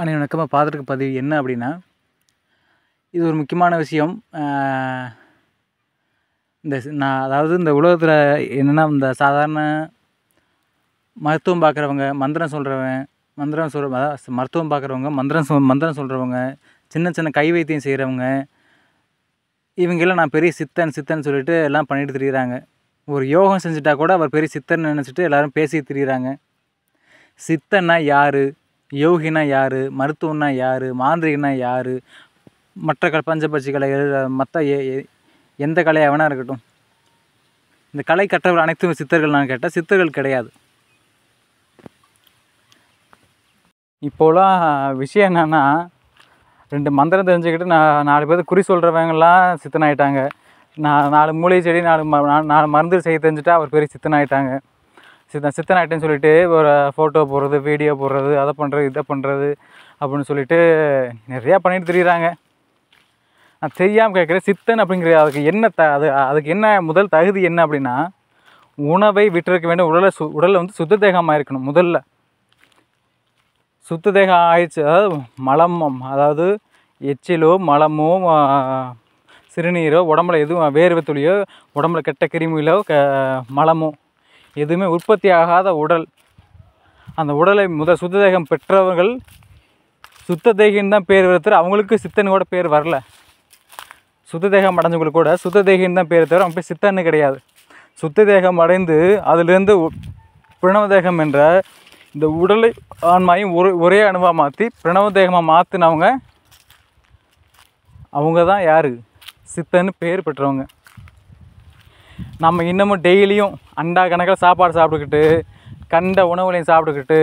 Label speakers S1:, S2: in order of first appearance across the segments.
S1: அனைவணக்கமாக வணக்கம் பார்த்துருக்க பதிவு என்ன அப்படின்னா இது ஒரு முக்கியமான விஷயம். இந்த நான் அதாவது இந்த உலகத்தில் என்னென்னா இந்த சாதாரண மருத்துவம் பார்க்குறவங்க மந்திரம் சொல்கிறவன் மந்திரம் சொல்கிற அதாவது மருத்துவம் பார்க்குறவங்க மந்திரம் சொ மந்திரம் சொல்கிறவங்க சின்ன சின்ன கை வைத்தியம் செய்கிறவங்க இவங்கெல்லாம் நான் பெரிய சித்தன் சித்தன் சொல்லிட்டு எல்லாம் பண்ணிட்டு திரியிறாங்க. ஒரு யோகம் செஞ்சுட்டா கூட அவர் பெரிய சித்தன் நினச்சிட்டு எல்லோரும் பேசி திரியிறாங்க. சித்தன்னா யார்? யோகினா யார்? மருத்துவம்னா யார்? மாந்திரிகனா யார்? மற்ற க பஞ்சபட்சி கலைகள் மற்ற எ- எந்த கலையாக வேணா இருக்கட்டும். இந்த கலை கற்றவர் அனைத்துமே சித்தர்கள் நான் கேட்டால் சித்தர்கள் கிடையாது. இப்போலாம் விஷயம் என்னென்னா ரெண்டு மந்திரம் தெரிஞ்சுக்கிட்டு நான் நாலு பேர் குறி சொல்கிறவங்கலாம் சித்தனாயிட்டாங்க. நான் நாலு மூலிகை செடி நாலு ம- நாலு மருந்து செய்ய தெரிஞ்சுட்டா அவர் பெரிய சித்தன் சித்த சித்தன் சித்தன் சொல்லிட்டு ஒரு ஃபோட்டோ போடுறது வீடியோ போடுறது அதை பண்ணுறது இதை பண்ணுறது அப்படின்னு சொல்லிட்டு நிறையா பண்ணிட்டு தெரியுறாங்க. நான் தெரியாமல் கேட்குறேன் சித்தன் அப்படிங்கிற அதுக்கு என்ன த அது அதுக்கு என்ன முதல் தகுதி என்ன அப்படின்னா உணவை விட்டிருக்க வேண்டும். உடலை சு உடலை வந்து சுத்த தேகமாக இருக்கணும் முதல்ல. சுத்த தேகம் ஆயிடுச்சு. அதாவது மலம் அதாவது எச்சிலோ மலமோ சிறுநீரோ உடம்புல எதுவும் வேர்வை துளியோ உடம்புல கெட்ட கிருமியிலோ க மலமோ எதுவுமே உற்பத்தி ஆகாத உடல். அந்த உடலை முத சுத்ததேகம் பெற்றவர்கள் சுத்த தேகின்னு தான் பேர் வருத்தர் அவங்களுக்கு சித்தன் கூட பேர் வரல. சுத்த தேகம் அடைஞ்சவங்களுக்கு கூட சுத்த தேகின்னு தான் பேர் தவிர அவங்க பேர் சித்தன்னு கிடையாது. சுத்த தேகம் அடைந்து அதிலிருந்து பிரணவதேகம் பிரணவ தேகம் என்ற இந்த உடலை ஆன்மாயும் ஒரு ஒரே அணுவாக மாற்றி பிரணவ தேகமாக மாற்றினவங்க அவங்க தான் யார்? சித்தன்னு பேர் பெற்றவங்க. நம்ம இன்னமும் டெய்லியும் அண்டா கணக்கில் சாப்பாடு சாப்பிட்டுக்கிட்டு கண்ட உணவுகளையும் சாப்பிட்டுக்கிட்டு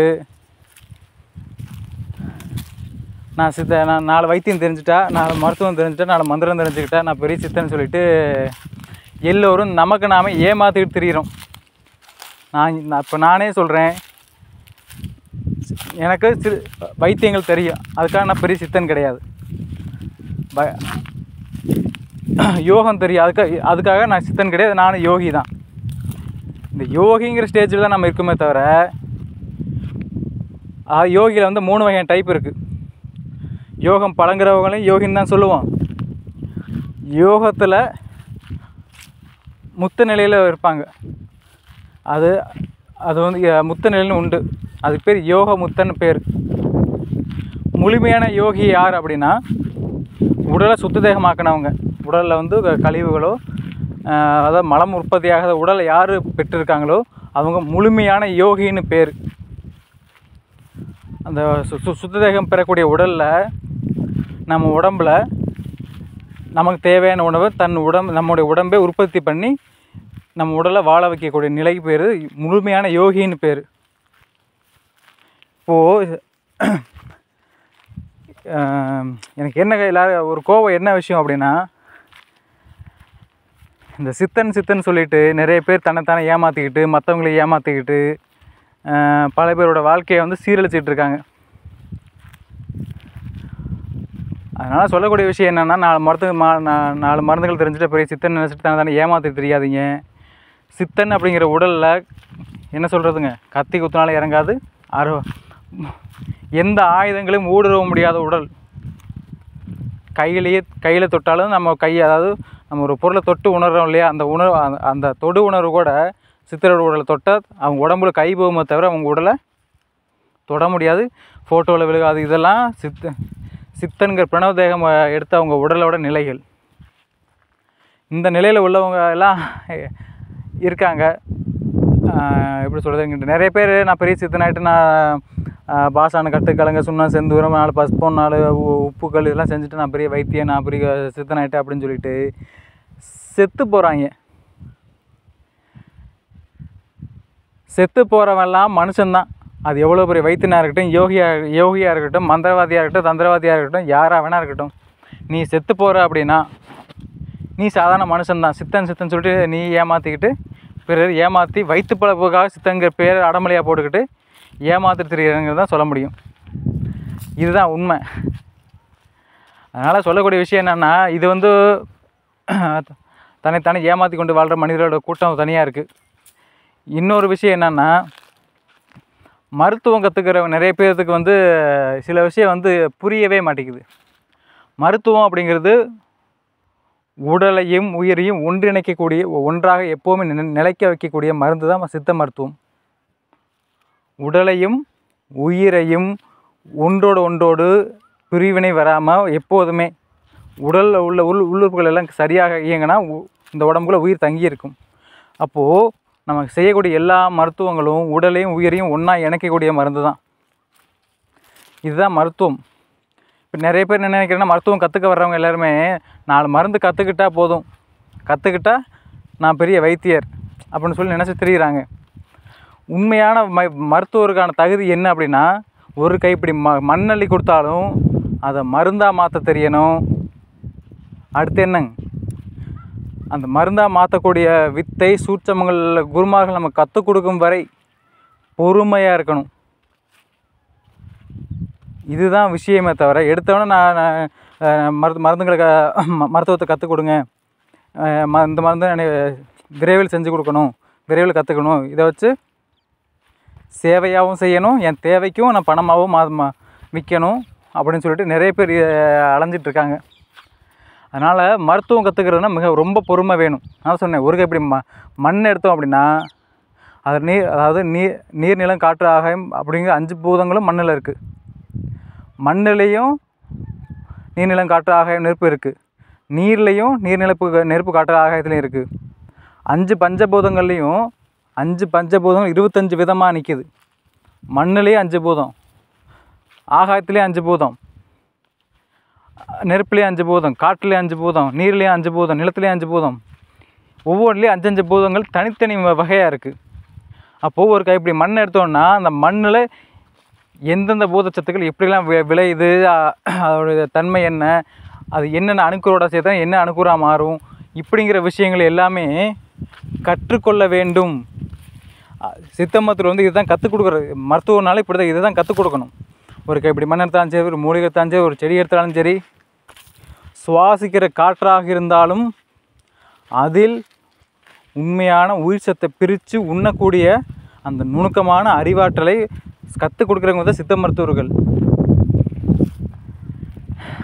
S1: நான் சித்த நான் நாலு வைத்தியம் தெரிஞ்சுட்டா நாலு மருத்துவம் தெரிஞ்சுட்டா நாலு மந்திரம் தெரிஞ்சுக்கிட்டா நான் பெரிய சித்தன்னு சொல்லிட்டு எல்லோரும் நமக்கு நாம் ஏமாற்றிக்கிட்டு திரியிறோம். நான் நான் இப்போ நானே சொல்கிறேன் எனக்கு சிறு வைத்தியங்கள் தெரியும். அதுக்காக நான் பெரிய சித்தன் கிடையாது. ப யோகம் தெரியும். அதுக்காக அதுக்காக நான் சித்தன் கிடையாது. நானும் யோகி தான். இந்த யோகிங்கிற ஸ்டேஜில் தான் நம்ம இருக்குமே தவிர யோகியில் வந்து மூணு வகையான டைப் இருக்குது யோகம் பழங்குறவங்களையும் யோகின்னு தான் சொல்லுவோம். யோகத்தில் முத்த நிலையில் இருப்பாங்க. அது அது வந்து முத்த நிலைன்னு உண்டு. அதுக்கு பேர் யோக முத்தன்னு பேர். முழுமையான யோகி யார் அப்படின்னா உடலை சுத்த தேகமாக்கினவங்க உடலில் வந்து கழிவுகளோ அதாவது மலம் உற்பத்தியாகாத உடலை யார் பெற்றிருக்காங்களோ அவங்க முழுமையான யோகின்னு பேர். அந்த சு சு- சுத்த தேகம் பெறக்கூடிய உடலில் நம்ம உடம்பில் நமக்கு தேவையான உணவை தன் உடம்பு நம்முடைய உடம்பை உற்பத்தி பண்ணி நம்ம உடலை வாழ வைக்கக்கூடிய நிலைக்கு பேர் முழுமையான யோகின்னு பேர். இப்போது எனக்கு என்ன எல்லாரும் ஒரு கோவம் என்ன விஷயம் அப்படின்னா இந்த சித்தன் சித்தன் சொல்லிட்டு நிறைய பேர் தன்னைத்தானே ஏமாற்றிக்கிட்டு மற்றவங்களை ஏமாற்றிக்கிட்டு பல பேரோட வாழ்க்கையை வந்து சீரழிச்சிட்டு இருக்காங்க. அதனால் சொல்லக்கூடிய விஷயம் என்னென்னா நாலு மருந்து மா நாலு மருந்துகள் தெரிஞ்சுட்டு பெரிய சித்தன் நினச்சிட்டு தானே தானே ஏமாற்றிட்டு தெரியாதீங்க. சித்தன் அப்படிங்கிற உடலில் என்ன சொல்கிறதுங்க கத்தி குத்தினால இறங்காது. அரு எந்த ஆயுதங்களையும் ஊடுருவ முடியாத உடல். கையிலேயே கையில் தொட்டாலும் நம்ம கை அதாவது நம்ம ஒரு பொருளை தொட்டு உணர்றோம் இல்லையா? அந்த உணர்வு அந்த- அந்த தொடு உணர்வு கூட சித்தரோட உடலை தொட்டால் அவங்க உடம்புல கை போகுமே தவிர அவங்க உடலை தொட முடியாது. ஃபோட்டோவில் விழுகாது. இதெல்லாம் சித்த சித்தன்கிற பிரணவ தேகம் எடுத்த அவங்க உடலோட நிலைகள். இந்த நிலையில் உள்ளவங்க எல்லாம் இருக்காங்க. எப்படி சொல்கிறது நிறைய பேர் நான் பெரிய சித்தனாயிட்டு நான் பாசான கட்டுக்கலங்க சுண்ணா செந்தூரம் நாலு பஸ்போன் நாலு உ- உப்புக்கள் இதெல்லாம் செஞ்சுட்டு நான் பெரிய வைத்தியம் நான் பெரிய சித்தனாயிட்டு அப்படின்னு சொல்லிட்டு செத்து போகிறாங்க செத்து போகிறவெல்லாம் மனுஷன்தான். அது எவ்வளோ பெரிய வைத்தியனாக இருக்கட்டும் யோகியா யோகியாக இருக்கட்டும் மந்திரவாதியாக இருக்கட்டும் தந்திரவாதியாக இருக்கட்டும் யாராக வேணா இருக்கட்டும். நீ செத்து போகிற அப்படின்னா நீ சாதாரண மனுஷன்தான். சித்தன் சித்தன் சொல்லிட்டு நீ ஏமாற்றிக்கிட்டு பிறர் ஏமாற்றி வைத்து பழப்புக்காக சித்தங்கிற பேர் அடமலையாக போட்டுக்கிட்டு ஏமாத்திட்டு திரியிறங்கிறது தான் சொல்ல முடியும். இதுதான் உண்மை. அதனால் சொல்லக்கூடிய விஷயம் என்னென்னா இது வந்து தன்னைத்தானே ஏமாற்றி கொண்டு வாழ்கிற மனிதர்களோட கூட்டம் தனியாக இருக்குது இன்னொரு விஷயம் என்னென்னா மருத்துவம் கற்றுக்கிற நிறைய பேர்த்துக்கு வந்து சில விஷயம் வந்து புரியவே மாட்டேங்குது. மருத்துவம் அப்படிங்கிறது உடலையும் உயிரையும் ஒன்றிணைக்கக்கூடிய ஒன்றாக எப்போவுமே நினை- நிலைக்க வைக்கக்கூடிய மருந்து தான் சித்த மருத்துவம். உடலையும் உயிரையும் ஒன்றோடு ஒன்றோடு பிரிவினை வராமல் எப்போதுமே உடலில் உள்ள உள் உள்ளுறுப்புகள் எல்லாம் சரியாக இயங்கினா உ- இந்த உடம்புக்குள்ள உயிர் தங்கி இருக்கும். அப்போது நமக்கு செய்யக்கூடிய எல்லா மருத்துவங்களும் உடலையும் உயிரையும் ஒன்றா இணைக்கக்கூடிய மருந்து தான். இதுதான் மருத்துவம். இப்போ நிறைய பேர் என்ன நினைக்கிறேன்னா மருத்துவம் கற்றுக்க வர்றவங்க எல்லாருமே நாலு மருந்து கற்றுக்கிட்டா போதும். கற்றுக்கிட்டா நான் பெரிய வைத்தியர் அப்படின்னு சொல்லி நினச்சி திரியிறாங்க. உண்மையான ம மருத்துவருக்கான தகுதி என்ன அப்படின்னா ஒரு கைப்பிடி ம மண்ணள்ளி கொடுத்தாலும் அதை மருந்தாக மாற்ற தெரியணும். அடுத்து என்னங்க? அந்த மருந்தாக மாற்றக்கூடிய வித்தை சூட்சமங்களில் குருமார்கள் நம்ம கற்றுக் கொடுக்கும் வரை பொறுமையாக இருக்கணும். இதுதான் விஷயமே தவிர எடுத்தவொடனே நான் மருந்து மருந்துங்களுக்கு ம- மருத்துவத்தை கற்றுக் கொடுங்க. ம இந்த மருந்து விரைவில் செஞ்சு கொடுக்கணும். விரைவில் கற்றுக்கணும் இதை வச்சு சேவையாகவும் செய்யணும். என் தேவைக்கும் நான் பணமாகவும் மா விற்கணும் அப்படின்னு சொல்லிட்டு நிறைய பேர் அலைஞ்சிட்டு இருக்காங்க. அதனால் மருத்துவம் கற்றுக்கிறதுனா மிக ரொம்ப பொறுமை வேணும். நான் சொன்னேன் ஒரு இப்படி ம மண் எடுத்தோம் அப்படின்னா அது நீர் அதாவது நீர் நீர் நிலம் காற்று ஆகாயம் அப்படிங்கிற அஞ்சு பூதங்களும் மண்ணில் இருக்குது மண்ணிலையும் நீர்நிலம் காற்று ஆகாயம் நெருப்பு இருக்குது நீர்லேயும் நீர்நிலப்பு நெருப்பு காற்று ஆகாயத்துலையும் இருக்குது அஞ்சு பஞ்சபூதங்கள்லேயும் அஞ்சு பஞ்சபூதங்கள் இருபத்தஞ்சு விதமாக நிற்கிது மண்ணுலேயும் அஞ்சு பூதம் ஆகாயத்துலேயும் அஞ்சு பூதம் நெருப்புலேயும் அஞ்சு பூதம் காற்றுலேயும் அஞ்சு பூதம் நீர்லேயும் அஞ்சு பூதம் நிலத்துலேயும் அஞ்சு பூதம். ஒவ்வொன்றுலேயும் அஞ்சஞ்சு பூதங்கள் தனித்தனி வகையாக இருக்குது அப்போது ஒரு இப்படி மண் எடுத்தோன்னா அந்த மண்ணில் எந்தெந்த பூதச்சத்துக்கள் எப்படிலாம் வி விளையுது அதோடைய தன்மை என்ன அது என்னென்ன அணுக்கூரோட சேர்த்தா என்ன அணுக்கூறாக மாறும் இப்படிங்கிற விஷயங்கள் எல்லாமே கற்றுக்கொள்ள வேண்டும். சித்த மருத்துவர் வந்து இதுதான் கற்றுக் கொடுக்குறது மருத்துவனால இப்படி தான் இதை தான் கற்றுக் கொடுக்கணும். ஒரு இப்படி மண் எடுத்தாலும் சரி ஒரு மூலிகை எடுத்தாலும் சரி ஒரு செடி எடுத்தாலும் சரி சுவாசிக்கிற காற்றாக இருந்தாலும் அதில் உண்மையான உயிர் சத்தை பிரித்து உண்ணக்கூடிய அந்த நுணுக்கமான அறிவாற்றலை கற்றுக் கொடுக்குறவங்க தான் சித்த மருத்துவர்கள்.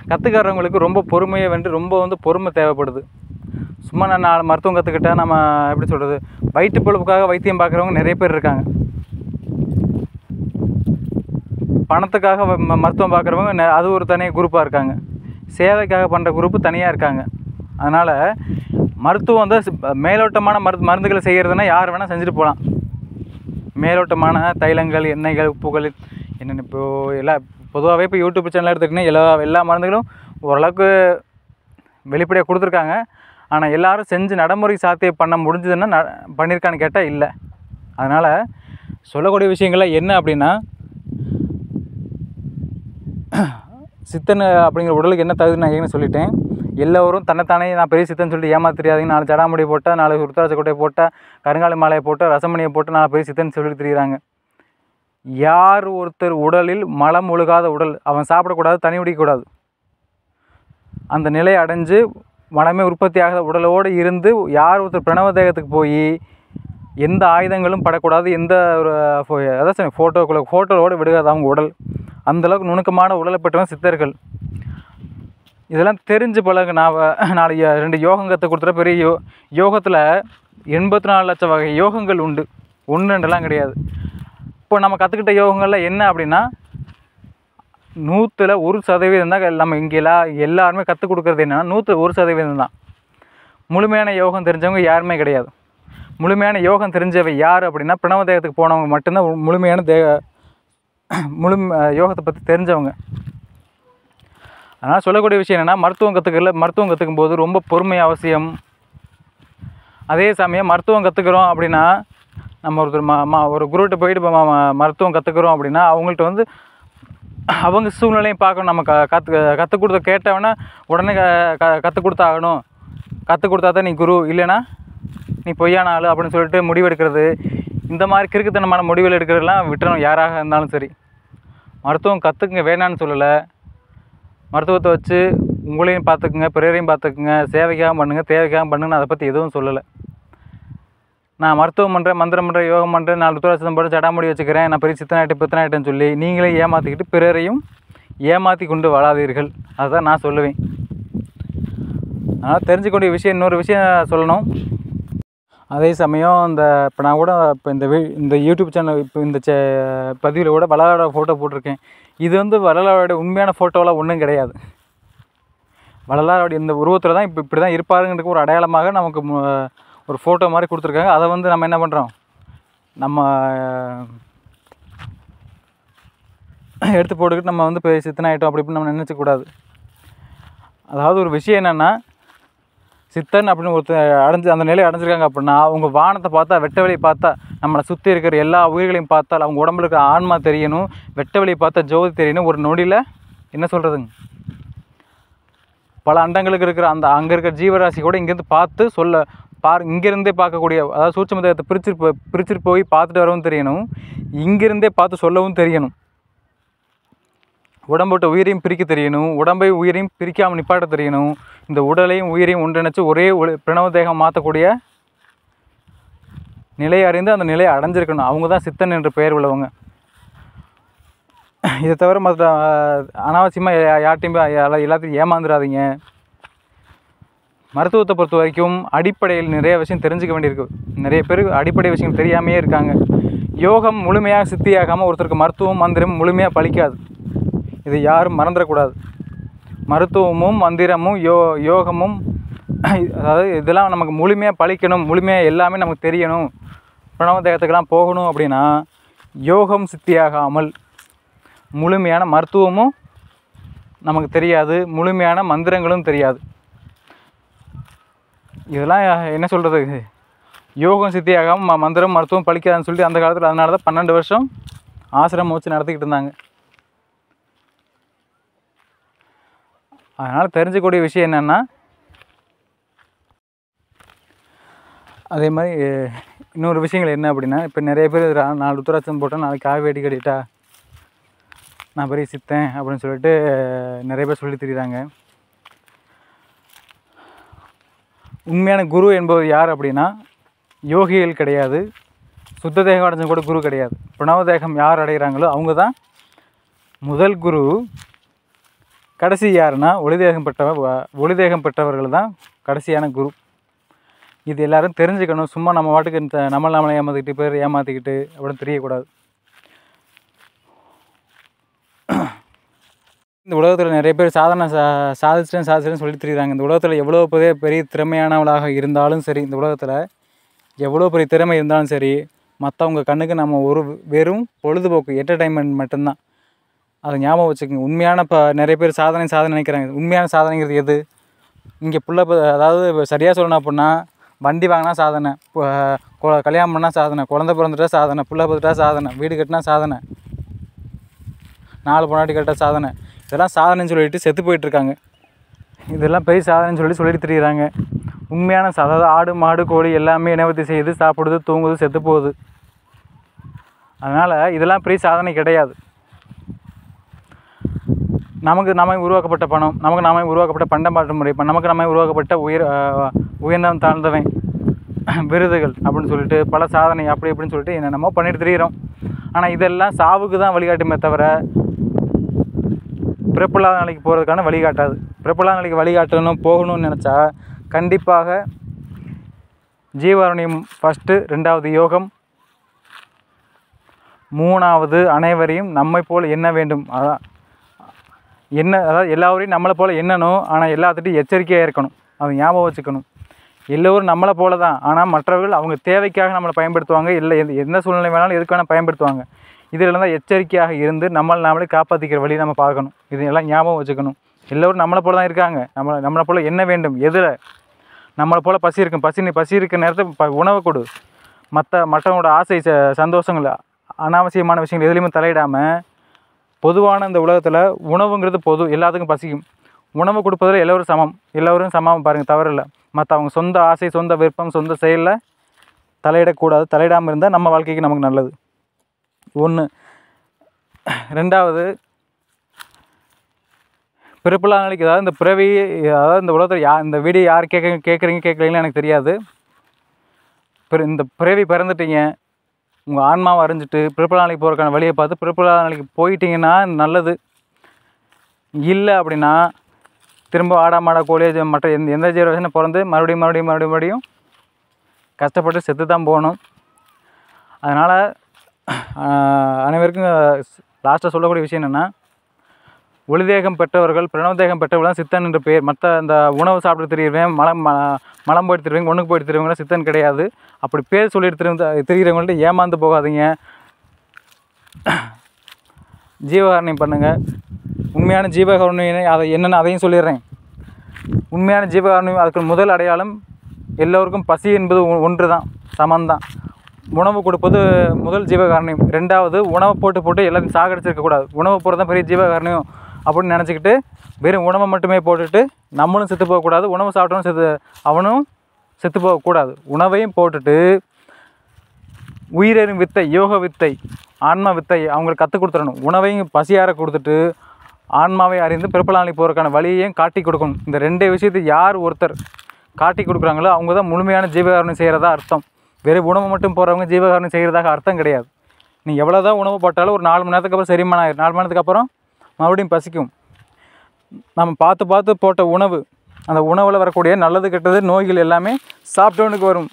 S1: கற்றுக்கிறவங்களுக்கு ரொம்ப பொறுமையை வந்து ரொம்ப வந்து பொறுமை தேவைப்படுது. சும்மா நான் நாலு மருத்துவம் கற்றுக்கிட்டா நம்ம எப்படி சொல்கிறது வயிற்று பொழுப்புக்காக வைத்தியம் பார்க்குறவங்க நிறைய பேர் இருக்காங்க. பணத்துக்காக வ- மருத்துவம் பார்க்குறவங்க நெ- அது ஒரு தனி குரூப்பாக இருக்காங்க. சேவைக்காக பண்ணுற குரூப்பு தனியாக இருக்காங்க. அதனால் மருத்துவம் வந்து மேலோட்டமான மருந்து மருந்துகளை செய்கிறதுனா யார் வேணால் செஞ்சுட்டு போகலாம் மேலோட்டமான தைலங்கள் எண்ணெய்கள் உப்புகள் என்னென்ன இப்போது எல்லா பொதுவாகவே இப்போ யூடியூப் சேனல் எடுத்துக்கிட்டிங்கன்னா எல்லா எல்லா மருந்துகளும் ஓரளவுக்கு வெளிப்படையாக கொடுத்துருக்காங்க. ஆனால் எல்லோரும் செஞ்சு நடைமுறை சாத்தியம் பண்ண முடிஞ்சதுன்னா ந பண்ணியிருக்கான்னு கேட்டால் இல்லை. அதனால் சொல்லக்கூடிய விஷயங்கள்லாம் என்ன அப்படின்னா சித்தன் அப்படிங்கிற உடலுக்கு என்ன தகுதி நான் ஏன்னு சொல்லிட்டேன். எல்லோரும் தன்னைத்தானே நான் பெரிய சித்தன் சொல்லிட்டு ஏமாத்திரியாதீங்க நாலு ஜடாமுடி போட்டால் நாலு ருத்ராட்ச போட்டால் கருங்காலி மாலையை போட்டால் ரசமணியை போட்டு நான் பெரிய சித்தன் சொல்லிட்டு திரியிறாங்க. யார் ஒருத்தர் உடலில் மலம் ஒழுகாத உடல் அவன் சாப்பிடக்கூடாது தனி குடிக்கக்கூடாது. அந்த நிலை அடைஞ்சு மனமே உற்பத்தி ஆகாத உடலோடு இருந்து யார் ஒருத்தர் பிரணவ தேகத்துக்கு போய் எந்த ஆயுதங்களும் படக்கூடாது எந்த ஒரு அதான் ஃபோட்டோக்குள்ள ஃபோட்டோவோடு விடுகாது அவங்க உடல். அந்தளவுக்கு நுணுக்கமான உடலை பெற்றவன் சித்தர்கள். இதெல்லாம் தெரிஞ்சு பழகு நான் நாளைய ரெண்டு யோகம் கற்றுக் கொடுத்துற பெரிய யோ யோகத்தில் எண்பத்தி நாலு லட்சம் வகை யோகங்கள் உண்டு. ஒன்று கிடையாது. இப்போ நம்ம கற்றுக்கிட்ட யோகங்களில் என்ன அப்படின்னா நூற்றில் ஒரு சதவீதம் தான் நம்ம இங்கே எல்லா எல்லாருமே கற்றுக் கொடுக்குறது என்னென்னா நூற்றில் ஒரு சதவீதம் தான். முழுமையான யோகம் தெரிஞ்சவங்க யாருமே கிடையாது. முழுமையான யோகம் தெரிஞ்சவை யார் அப்படின்னா பிரணவ தேகத்துக்கு போனவங்க மட்டும்தான் முழுமையான தேக முழு யோகத்தை பற்றி தெரிஞ்சவங்க. அதனால் சொல்லக்கூடிய விஷயம் என்னென்னா மருத்துவம் கற்றுக்கல மருத்துவம் கற்றுக்கும் போது ரொம்ப பொறுமை அவசியம். அதே சமயம் மருத்துவம் கற்றுக்குறோம் அப்படின்னா நம்ம ஒருத்தர் மா ஒரு குருகிட்ட போயிட்டு இப்போ மருத்துவம் கற்றுக்குறோம் அப்படின்னா அவங்கள்ட்ட வந்து அவங்க சூழ்நிலையும் பார்க்கணும். நம்ம க கற்று கற்றுக் கொடுத்த கேட்டவொடனே உடனே க க கற்றுக் கொடுத்தாகணும். கற்றுக் கொடுத்தா தான் நீ குரு இல்லைன்னா நீ பொய்யான ஆள் அப்படின்னு சொல்லிட்டு முடிவெடுக்கிறது. இந்த மாதிரி கிறுக்குத்தனமான முடிவுகள் எடுக்கிறதெல்லாம் விட்டுறணும் யாராக இருந்தாலும் சரி. மருத்துவம் கற்றுக்குங்க வேணான்னு சொல்லலை. மருத்துவத்தை வச்சு உங்களையும் பார்த்துக்குங்க பிறரையும் பார்த்துக்குங்க சேவைக்காக பண்ணுங்கள் தேவைக்காக பண்ணுங்கன்னு அதை பற்றி எதுவும் சொல்லலை. நான் மருத்துவம் பண்ணுறேன் மந்திரம் பண்ணுறேன் யோகம் பண்ணுறேன் நாலு துராசம் போட்டு ஜடாமுடி வச்சுக்கிறேன் நான் பெரிய சித்தனாயிட்டு பித்தனாயிட்டேன்னு சொல்லி நீங்களே ஏமாற்றிக்கிட்டு பிறரையும் ஏமாற்றி கொண்டு வாழாதீர்கள். அதுதான் நான் சொல்லுவேன். அதனால் தெரிஞ்சுக்கூடிய விஷயம் இன்னொரு விஷயம் சொல்லணும். அதே சமயம் இந்த இப்போ நான் கூட இப்போ இந்த வீ இந்த யூடியூப் சேனல் இப்போ இந்த சே பதிவில் கூட வள்ளலாரோட ஃபோட்டோ போட்டிருக்கேன். இது வந்து வள்ளலாரோட உண்மையான ஃபோட்டோலாம் ஒன்றும் கிடையாது. வள்ளலாரோட இந்த உருவத்தில் தான் இப்போ இப்படி தான் இருப்பாருங்கிறதுக்கு ஒரு அடையாளமாக நமக்கு ஒரு ஃபோட்டோ மாதிரி கொடுத்துருக்காங்க. அதை வந்து நம்ம என்ன பண்ணுறோம் நம்ம எடுத்து போட்டுக்கிட்டு நம்ம வந்து இப்போ சித்தனாயிட்டோம் அப்படி இப்படின்னு நம்ம நினச்சக்கூடாது அதாவது ஒரு விஷயம் என்னென்னா சித்தன் அப்படின்னு ஒருத்தர் அடைஞ்சு அந்த நிலையை அடைஞ்சிருக்காங்க அப்படின்னா அவங்க வானத்தை பார்த்தா வெட்ட வெளியை பார்த்தா நம்மளை சுற்றி இருக்கிற எல்லா உயிர்களையும் பார்த்தால் அவங்க உடம்புல இருக்கிற ஆன்மா தெரியணும் வெட்ட வெளியை பார்த்தா ஜோதி தெரியணும். ஒரு நொடியில் என்ன சொல்கிறதுங்க பல அண்டங்களுக்கு இருக்கிற அந்த அங்கே இருக்கிற ஜீவராசி கூட இங்கேருந்து பார்த்து சொல்ல பார் இங்கேருந்தே பார்க்கக்கூடிய அதாவது சூட்சம பிரிச்சு பிரிச்சுட்டு போய் பிரிச்சுட்டு போய் பார்த்துட்டு வரவும் தெரியணும். இங்கேருந்தே பார்த்து சொல்லவும் தெரியணும். உடம்போட்ட உயிரையும் பிரிக்க தெரியணும் உடம்பை உயிரையும் பிரிக்காமல் நிப்பாட்ட தெரியணும். இந்த உடலையும் உயிரையும் ஒன்றிணைச்சு ஒரே பிரணவ தேகம் மாற்றக்கூடிய நிலையை அறிந்து அந்த நிலையை அடைஞ்சிருக்கணும். அவங்க தான் சித்தன் என்ற பெயர் உள்ளவங்க. இதை தவிர மற்ற அனாவசியமாக யார்ட்டையும் எல்லாத்தையும் ஏமாந்துடாதீங்க மருத்துவத்தை பொறுத்த வரைக்கும் அடிப்படையில் நிறைய விஷயம் தெரிஞ்சுக்க வேண்டியிருக்கு. நிறைய பேர் அடிப்படை விஷயம் தெரியாமையே இருக்காங்க. யோகம் முழுமையாக சித்தியாகாமல் ஒருத்தருக்கு மருத்துவம் மந்திரம் முழுமையாக பலிக்காது இதை யாரும் மறந்துடக்கூடாது. மருத்துவமும் மந்திரமும் யோ யோகமும் அதாவது இதெல்லாம் நமக்கு முழுமையாக பழிக்கணும் முழுமையாக எல்லாமே நமக்கு தெரியணும். பிரணவ தேகத்துக்கெல்லாம் போகணும் அப்படின்னா யோகம் சித்தியாகாமல் முழுமையான மருத்துவமும் நமக்கு தெரியாது முழுமையான மந்திரங்களும் தெரியாது. இதெல்லாம் என்ன சொல்கிறது யோகம் சித்தியாகாமல் மந்திரம் மருத்துவம் பழிக்காதுன்னு சொல்லிட்டு அந்த காலத்தில் அதனால தான் பன்னெண்டு வருஷம் ஆசிரமம் வச்சு நடத்திக்கிட்டு இருந்தாங்க. அதனால் தெரிஞ்சக்கூடிய விஷயம் என்னென்னா அதே மாதிரி இன்னொரு விஷயங்கள் என்ன அப்படின்னா இப்போ நிறைய பேர் நாலு ருத்ராட்சம் போட்டால் நாளைக்கு காவி வேட்டி கட்டிட்டா நான் பெரிய சித்தேன் அப்படின்னு சொல்லிட்டு நிறைய பேர் சொல்லி தெரியுறாங்க. உண்மையான குரு என்பவர் யார் அப்படின்னா யோகிகள் கிடையாது. சுத்த தேகம் அடைஞ்சவங்க கூட குரு கிடையாது. பிரணவ தேகம் யார் அடைகிறாங்களோ அவங்க தான் முதல் குரு. கடைசி யாருன்னா ஒளிதேகம் பெற்றவர் ஒளிதேகம் பெற்றவர்கள் தான் கடைசியான குரு. இது எல்லாரும் தெரிஞ்சுக்கணும். சும்மா நம்ம வாட்டுக்கு இந்த நம்ம நம்மளை ஏமாற்றிக்கிட்டு பேர் ஏமாற்றிக்கிட்டு அப்படின்னு தெரியக்கூடாது. இந்த உலகத்தில் நிறைய பேர் சாதனை சா சாதிச்சிட்டேன் சாதிச்சிட்டேன்னு சொல்லி தெரியுறாங்க. இந்த உலகத்தில் எவ்வளோ பெரிய பெரிய திறமையானவளாக இருந்தாலும் சரி இந்த உலகத்தில் எவ்வளோ பெரிய திறமை இருந்தாலும் சரி மற்றவங்க கண்ணுக்கு நம்ம ஒரு வெறும் பொழுதுபோக்கு என்டர்டைன்மெண்ட் மட்டும்தான். அதை ஞாபகம் வச்சுக்கோங்க. உண்மையான இப்போ நிறைய பேர் சாதனை சாதனை நினைக்கிறாங்க. உண்மையான சாதனைங்கிறது எது? இங்கே புள்ள அதாவது சரியாக சொல்லணும் அப்படின்னா வண்டி வாங்கினா சாதனை இப்போ கல்யாணம் பண்ணால் சாதனை குழந்த பிறந்துட்டா சாதனை புள்ள பார்த்துட்டா சாதனை வீடு கட்டினா சாதனை நாலு பொண்டாட்டி கட்ட சாதனை. இதெல்லாம் சாதனைன்னு சொல்லிட்டு செத்து போயிட்டுருக்காங்க. இதெல்லாம் பெரிய சாதனைன்னு சொல்லி சொல்லிட்டு திரியிறாங்க. உண்மையான சா- அதாவது ஆடு மாடு கோழி எல்லாமே இனவத்தி செய்யுது சாப்பிடுது தூங்குது செத்து போகுது. அதனால் இதெல்லாம் பெரிய சாதனை கிடையாது. நமக்கு நாமே உருவாக்கப்பட்ட பணம் நமக்கு நாமே உருவாக்கப்பட்ட பண்டமாற்று முறை இப்போ நமக்கு நாமே உருவாக்கப்பட்ட உயர் உயர்ந்தவன் தாழ்ந்தவன் விருதுகள் அப்படின்னு சொல்லிட்டு பல சாதனை அப்படி இப்படின்னு சொல்லிட்டு என்னென்னமோ பண்ணிட்டு திரியிறோம். ஆனால் இதெல்லாம் சாவுக்கு தான் வழிகாட்டுமே தவிர பிறப்பில்லாத நாளைக்கு போகிறதுக்கான வழிகாட்டாது பிறப்பில்லாத நிலைக்கு வழிகாட்டணும் போகணும்னு நினச்சா கண்டிப்பாக ஜீவாரணியம் ஃபஸ்ட்டு ரெண்டாவது யோகம் மூணாவது அனைவரையும் நம்மை போல் என்ன வேண்டும். அதான். என்ன அதாவது எல்லாரையும் நம்மளை போல் எண்ணணும் ஆனால் எல்லாத்துட்டையும் எச்சரிக்கையாக இருக்கணும். அதை ஞாபகம் வச்சுக்கணும். எல்லோரும் நம்மளை போல தான். ஆனால் மற்றவர்கள் அவங்க தேவைக்காக நம்மளை பயன்படுத்துவாங்க. இல்லை எந்த எந்த சூழ்நிலை வேணாலும் எதுக்கு வேணால் பயன்படுத்துவாங்க. இதில் தான் எச்சரிக்கையாக இருந்து நம்மளை நாமளே காப்பாற்றிக்கிற வழி நம்ம பார்க்கணும். இதையெல்லாம் ஞாபகம் வச்சுக்கணும். எல்லோரும் நம்மளை போல தான் இருக்காங்க. நம்மளை நம்மளை போல் என்ன வேண்டும்? எதில்? நம்மளை போல் பசி இருக்கும். பசி பசி இருக்கிற நேரத்தில் ப உணவு கொடு. மற்ற மற்றவங்களோட ஆசை ச சந்தோஷங்கள் அனாவசியமான விஷயங்கள் எதுலேயுமே தலையிடாமல் பொதுவான இந்த உலகத்தில் உணவுங்கிறது பொது எல்லாத்துக்கும் பசிக்கும். உணவு கொடுப்பதில் எல்லோரும் சமம். எல்லோரும் சமம் பாருங்கள் தவறில்லை மற்ற அவங்க சொந்த ஆசை சொந்த விருப்பம் சொந்த செயலில் தலையிடக்கூடாது தலையிடாமல் இருந்தால் நம்ம வாழ்க்கைக்கு நமக்கு நல்லது. ஒன்று ரெண்டாவது பிறப்பில்லா நாளைக்கு ஏதாவது இந்த பிறவி அதாவது இந்த உலகத்தில் யா இந்த வீடியோ யார் கேட்க கேட்குறீங்க கேட்குறீங்களோ எனக்கு தெரியாது. பிற- இந்த பிறவி பிறந்துட்டீங்க. உங்கள் ஆன்மாவை அறிஞ்சிட்டு பிறப்பு நாளைக்கு போகிறக்கான வழியை பார்த்து பிறப்பு நாளைக்கு போயிட்டீங்கன்னா நல்லது. இல்லை அப்படின்னா திரும்ப ஆடா மாடா கோழி மற்ற எந்த எந்த ஜீரோ பிறந்து மறுபடியும் மறுபடியும் மறுபடியும் மறுபடியும் கஷ்டப்பட்டு செத்து தான் போகணும். அதனால் அனைவருக்கும் லாஸ்ட்டாக சொல்லக்கூடிய விஷயம் என்னென்னா ஒளிதேகம் பெற்றவர்கள் பிரணவதேகம் பெற்றவர்கள் சித்தன் என்று பெயர். மற்ற இந்த உணவு சாப்பிட்டு திரியிறவன் மலம் ம- மலம் போய் திரிவங்க ஒன்றுக்கு போய் திரிவங்க சித்தன் கிடையாது. அப்படி பேர் சொல்லி திரு திரிகிறவங்கள்ட்ட ஏமாந்து போகாதீங்க. ஜீவகாரணியம் பண்ணுங்கள் உண்மையான ஜீவகாரணியம் அதை என்னென்னு அதையும் சொல்லிடுறேன். உண்மையான ஜீவகாரணியம் அதுக்கு முதல் அடையாளம் எல்லோருக்கும் பசி என்பது ஒன்று தான் சமந்தான். உணவு கொடுப்பது முதல் ஜீவகாரணியம். ரெண்டாவது உணவை போட்டு போட்டு எல்லாத்தையும் சாகடிச்சிருக்கக்கூடாது. உணவு போகிறது தான் பெரிய ஜீவகாரணியம். அப்படின்னு நினச்சிக்கிட்டு வெறும் உணவை மட்டுமே போட்டுட்டு நம்மளும் செத்து போகக்கூடாது உணவு சாப்பிட்டவனும் செத்து அவனும் செத்து போகக்கூடாது. உணவையும் போட்டுட்டு உயிரெறும் வித்தை யோக வித்தை ஆன்ம வித்தை அவங்களுக்கு கற்றுக் கொடுத்துடணும். உணவையும் பசியார கொடுத்துட்டு ஆன்மாவை அறிந்து பிறப்பலாளி போகிறதுக்கான வழியையும் காட்டி கொடுக்கணும். இந்த ரெண்டே விஷயத்தை யார் ஒருத்தர் காட்டி கொடுக்குறாங்களோ அவங்க தான் முழுமையான ஜீவகாரணம் செய்கிறதா அர்த்தம். வெறும் உணவு மட்டும் போகிறவங்க ஜீவகாரணம் செய்கிறதாக அர்த்தம் கிடையாது. நீ எவ்வளோ தான் உணவு போட்டாலும் ஒரு நாலு மணி நேரத்துக்கு அப்புறம் செரிமானம் நாலு மணி நேரத்துக்கு அப்புறம் மறுபடியும் பசிக்கும். நம்ம பார்த்து பார்த்து போட்ட உணவு அந்த உணவில் வரக்கூடிய நல்லது கெட்டது நோய்கள் எல்லாமே சாப்பிட்டவனுக்கு வரும்.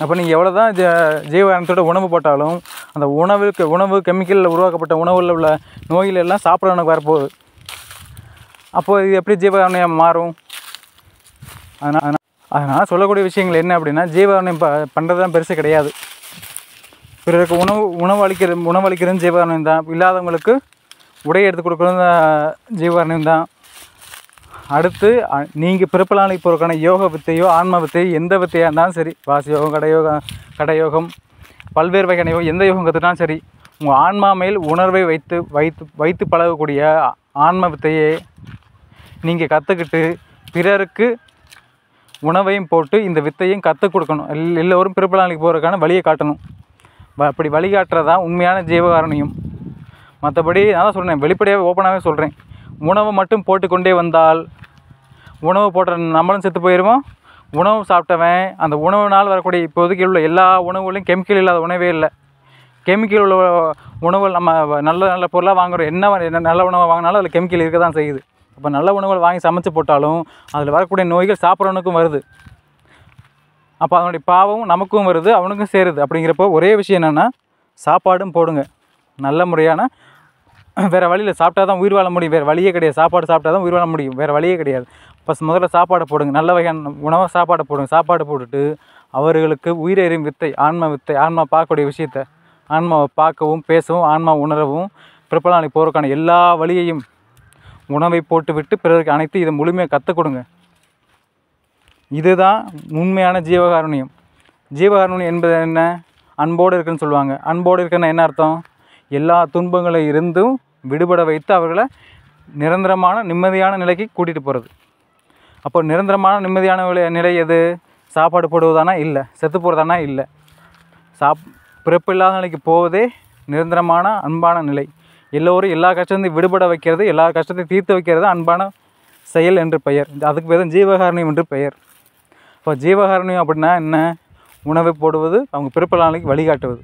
S1: அப்போ நீங்கள் எவ்வளோ தான் ஜ ஜீவகாரணத்தோட உணவு போட்டாலும் அந்த உணவுக்கு உணவு கெமிக்கலில் உருவாக்கப்பட்ட உணவில் உள்ள நோய்கள் எல்லாம் சாப்பிட்றவனுக்கு வரப்போகுது. அப்போது இது எப்படி ஜீவகாரணியம் மாறும்? அதனால் அதனால் சொல்லக்கூடிய விஷயங்கள் என்ன அப்படின்னா ஜீவகாரணியம் ப பண்ணுறது தான் பெருசு கிடையாது. பிறருக்கு உணவு உணவு அளிக்கிற உணவு அளிக்கிறது ஜீவகாரணியம் தான் இல்லாதவங்களுக்கு உடை எடுத்து கொடுக்குறது ஜீவகாரணியம் தான். அடுத்து நீங்கள் பிறப்பு நாளைக்கு போகிறக்கான யோக வித்தையோ ஆன்ம வித்தையோ எந்த வித்தையாக இருந்தாலும் சரி வாசி யோகம் கடயோகம் கடயோகம் பல்வேறு வகையான யோகம் எந்த யோகம் கற்றுனாலும் சரி உங்கள் ஆன்மா மேல் உணர்வை வைத்து வைத்து வைத்து பழகக்கூடிய ஆன்ம வித்தையை நீங்கள் கற்றுக்கிட்டு பிறருக்கு உணவையும் போட்டு இந்த வித்தையும் கற்றுக் கொடுக்கணும். எல் எல்லோரும் பிறப்பு போகிறதுக்கான வழியை காட்டணும். அப்படி வழிகாட்டுறதா உண்மையான ஜீவகாரணியம். மற்றபடி நான் தான் சொல்கிறேன் வெளிப்படையாக ஓப்பனாகவே சொல்கிறேன் உணவை மட்டும் போட்டுக்கொண்டே வந்தால் உணவு போட்ட நம்மளும் செத்து போயிடுவோம் உணவு சாப்பிட்டவன் அந்த உணவுனால் வரக்கூடிய இப்போதைக்கு உள்ள எல்லா உணவுகளையும் கெமிக்கல் இல்லாத உணவே இல்லை. கெமிக்கல் உள்ள உணவுகள் நம்ம நல்ல நல்ல பொருளாக வாங்குறோம். என்ன என்ன நல்ல உணவை வாங்கினாலும் அதில் கெமிக்கல் இருக்க தான் செய்யுது. அப்போ நல்ல உணவுகள் வாங்கி சமைச்சு போட்டாலும் அதில் வரக்கூடிய நோய்கள் சாப்பிட்றவனுக்கும் வருது. அப்போ அதனுடைய பாவம் நமக்கும் வருது அவனுக்கும் சேருது. அப்படிங்கிறப்போ ஒரே விஷயம் என்னென்னா சாப்பாடும் போடுங்க. நல்ல முறையான வேறு வழியில் சாப்பிட்டா தான் உயிர் வாழ முடியும். வேறு வழியே கிடையாது. சாப்பாடு சாப்பிட்டா தான் உயிர் வாழ முடியும். வேறு வழியே கிடையாது. ஃபஸ்ட் முதல்ல சாப்பாடை போடுங்க. நல்ல வகையான உணவை சாப்பாடை போடுங்க. சாப்பாடு போட்டுட்டு அவர்களுக்கு உயிரெறியும் வித்தை ஆன்மா வித்தை ஆன்மா பார்க்கக்கூடிய விஷயத்த ஆன்மாவை பார்க்கவும் பேசவும் ஆன்மா உணரவும் பிறப்பலாளி போகிறதுக்கான எல்லா வழியையும் உணவை போட்டு விட்டு பிறருக்கு அனைத்து இதை முழுமையாக கற்றுக் கொடுங்க. இதுதான் உண்மையான ஜீவகாருண்யம். ஜீவகாருண்யம் என்பது என்ன? அன்போடு இருக்குன்னு சொல்லுவாங்க. அன்போடு இருக்குன்னா என்ன அர்த்தம்? எல்லா துன்பங்களில் இருந்தும் விடுபட வைத்து அவர்களை நிரந்தரமான நிம்மதியான நிலைக்கு கூட்டிகிட்டு போகிறது அப்போ நிரந்தரமான நிம்மதியான நிலை எது? சாப்பாடு போடுவதானா? இல்லை. செத்து போகிறதானா இல்லை. சாப் பிறப்பு இல்லாத நிலைக்கு போவதே நிரந்தரமான அன்பான நிலை. எல்லோரும் எல்லா கஷ்டத்தையும் விடுபட வைக்கிறது எல்லா கஷ்டத்தையும் தீர்த்து வைக்கிறது அன்பான செயல் என்று பெயர். அதுக்கு பேர் தான் ஜீவகாரணியம் என்று பெயர். இப்போ ஜீவகாரணியம் அப்படின்னா என்ன? உணவை போடுவது அவங்க பிறப்பு நிலைக்கு வழிகாட்டுவது.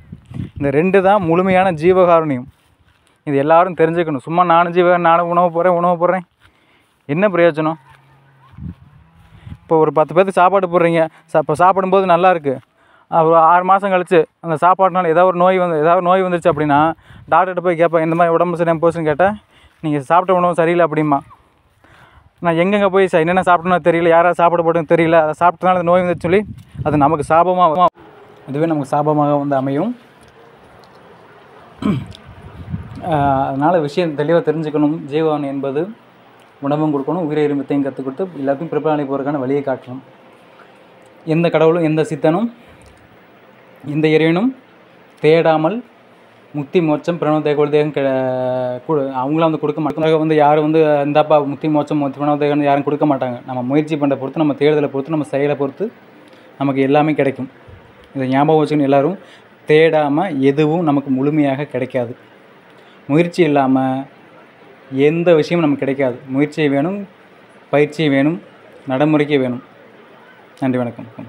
S1: இந்த ரெண்டு தான் முழுமையான ஜீவகாரணியம். இது எல்லாரும் தெரிஞ்சுக்கணும். சும்மா நானும் ஜீவ நானும் உணவு போகிறேன் உணவு போடுறேன். என்ன பிரயோஜனம்? இப்போ ஒரு பத்து பேருக்கு சாப்பாடு போடுறீங்க. சா இப்போ சாப்பிடும்போது நல்லாயிருக்கு அப்புறம் ஒரு ஆறு மாதம் கழித்து அந்த சாப்பாடுனால ஏதாவது ஒரு நோய் வந்து ஏதாவது நோய் வந்துருச்சு அப்படின்னா டாக்டர்கிட்ட போய் கேட்பேன் இந்த மாதிரி உடம்பு சரியாக போச்சுன்னு கேட்டால் நீங்கள் சாப்பிட்ட உணவு சரியில்லை அப்படிமா நான் எங்கெங்கே போய் என்னென்ன சாப்பிட்டனோ தெரியல யாராவது சாப்பிட போட்டோன்னு தெரியல அதை சாப்பிட்டனால அந்த நோய் வந்துச்சு சொல்லி அது நமக்கு சாபமாக அதுவே நமக்கு சாபமாக வந்து அமையும். அதனால் விஷயம் தெளிவாக தெரிஞ்சுக்கணும். ஜீவன் என்பது உணவும் கொடுக்கணும் உயிரை இரும்பத்தையும் கற்றுக் கொடுத்து எல்லாத்தையும் பிறப்பாளி போகிறதுக்கான வழியை காட்டணும். எந்த கடவுளும் எந்த சித்தனும் எந்த இறைவனும் தேடாமல் முக்தி மோட்சம் பிரணவ தேகோல் தேகம் கெ கு- வந்து கொடுக்க மாட்டாங்க. வந்து யாரும் வந்து இந்தாப்பா முக்தி மோட்சம் முக்தி பிரணவ தேகம் யாரும் கொடுக்க மாட்டாங்க. நம்ம முயற்சி பண்ணுற பொறுத்து நம்ம தேடுதலை பொறுத்து நம்ம செயலை பொறுத்து நமக்கு எல்லாமே கிடைக்கும். இதை ஞாபகம் வச்சுக்கணும் எல்லோரும். தேடாமல் எதுவும் நமக்கு முழுமையாக கிடைக்காது. முயற்சி இல்லாமல் எந்த விஷயமும் நமக்கு கிடைக்காது. முயற்சி வேணும் பயிற்சி வேணும் நடைமுறைக்கு வேணும். நன்றி வணக்கம்.